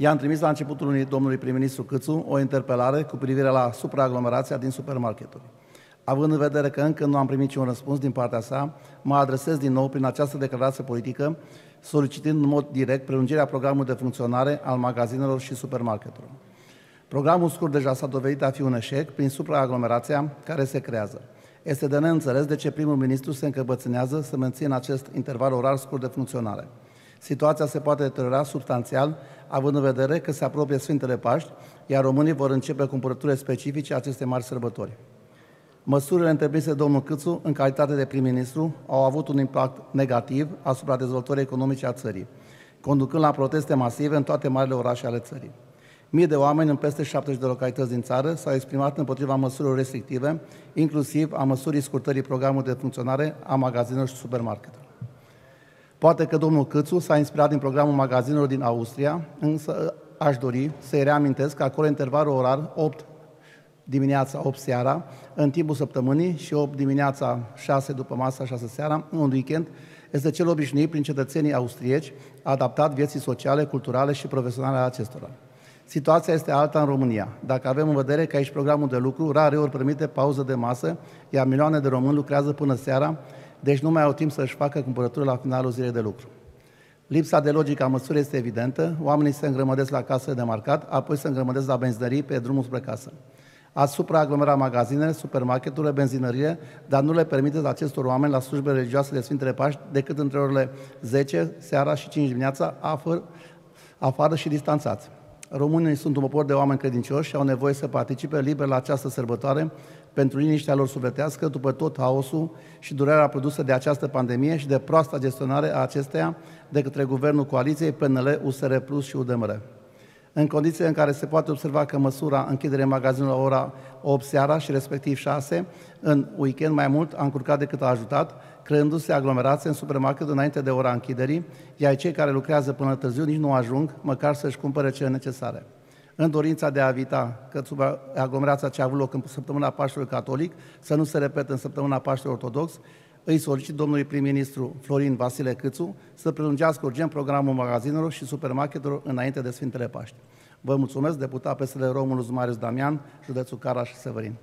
i-am trimis la începutul lunii domnului prim-ministru Câțu o interpelare cu privire la supraaglomerația din supermarketuri. Având în vedere că încă nu am primit niciun răspuns din partea sa, mă adresez din nou prin această declarație politică, solicitând în mod direct prelungirea programului de funcționare al magazinelor și supermarketurilor. Programul scurt deja s-a dovedit a fi un eșec prin supraaglomerația care se creează. Este de neînțeles de ce primul ministru se încăpățânează să mențină acest interval orar scurt de funcționare. Situația se poate deteriora substanțial, având în vedere că se apropie Sfintele Paști, iar românii vor începe cumpărăturile specifice acestei mari sărbători. Măsurile întreprinse de domnul Câțu, în calitate de prim-ministru, au avut un impact negativ asupra dezvoltării economice a țării, conducând la proteste masive în toate marile orașe ale țării. Mii de oameni în peste 70 de localități din țară s-au exprimat împotriva măsurilor restrictive, inclusiv a măsurii scurtării programului de funcționare a magazinelor și supermarketelor. Poate că domnul Câțu s-a inspirat din programul magazinelor din Austria, însă aș dori să-i reamintesc că acolo intervalul orar 8 dimineața, 8 seara, în timpul săptămânii și 8 dimineața, 6 după masa, 6 seara, în un weekend, este cel obișnuit prin cetățenii austrieci, adaptat vieții sociale, culturale și profesionale a acestora. Situația este alta în România. Dacă avem în vedere că aici programul de lucru rare ori permite pauză de masă, iar milioane de români lucrează până seara, deci nu mai au timp să-și facă cumpărături la finalul zilei de lucru. Lipsa de logică a măsurii este evidentă, oamenii se îngrămădesc la casă de marcat, apoi se îngrămădesc la benzinării pe drumul spre casă. Ați supraaglomerat magazinele, supermarketurile, benzinările, dar nu le permiteți acestor oameni la slujbe religioase de Sfintele Paști decât între orele 10 seara și 5 dimineața, afară, afară și distanțați. Românii sunt un popor de oameni credincioși și au nevoie să participe liber la această sărbătoare pentru liniștea lor sufletească după tot haosul și durerea produsă de această pandemie și de proasta gestionare a acesteia de către Guvernul Coaliției, PNL, USR Plus și UDMR. În condițiile în care se poate observa că măsura închidere magazinului la ora 8 seara și respectiv 6, în weekend mai mult a încurcat decât a ajutat, creându-se aglomerație în supermarket înainte de ora închiderii, iar cei care lucrează până târziu nici nu ajung măcar să-și cumpere cele necesare. În dorința de a evita că sub aglomerația ce a avut loc în săptămâna Paștelui Catolic să nu se repete în săptămâna Paștelui Ortodox, îi solicit domnului prim-ministru Florin Vasile Câțu să prelungească urgent programul magazinelor și supermarketelor înainte de Sfintele Paști. Vă mulțumesc, deputat PSD Românul Marius Damian, județul Caraș Severin.